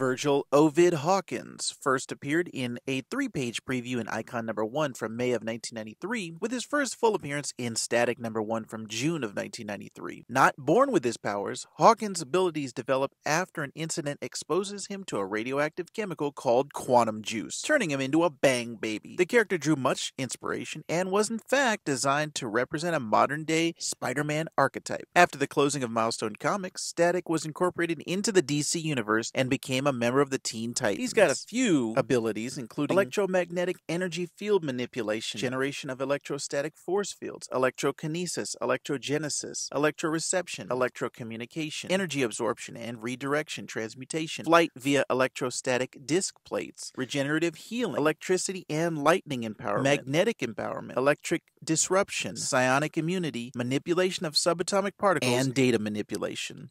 Virgil Ovid Hawkins first appeared in a three page preview in Icon number one from May of 1993, with his first full appearance in Static number one from June of 1993. Not born with his powers, Hawkins' abilities develop after an incident exposes him to a radioactive chemical called quantum juice, turning him into a bang baby. The character drew much inspiration and was in fact designed to represent a modern day Spider Man archetype. After the closing of Milestone Comics, Static was incorporated into the DC universe and became a member of the Teen Titans. He's got a few abilities, including electromagnetic energy field manipulation, generation of electrostatic force fields, electrokinesis, electrogenesis, electroreception, electrocommunication, energy absorption and redirection, transmutation, flight via electrostatic disc plates, regenerative healing, electricity and lightning empowerment, magnetic empowerment, electric disruption, psionic immunity, manipulation of subatomic particles, and data manipulation.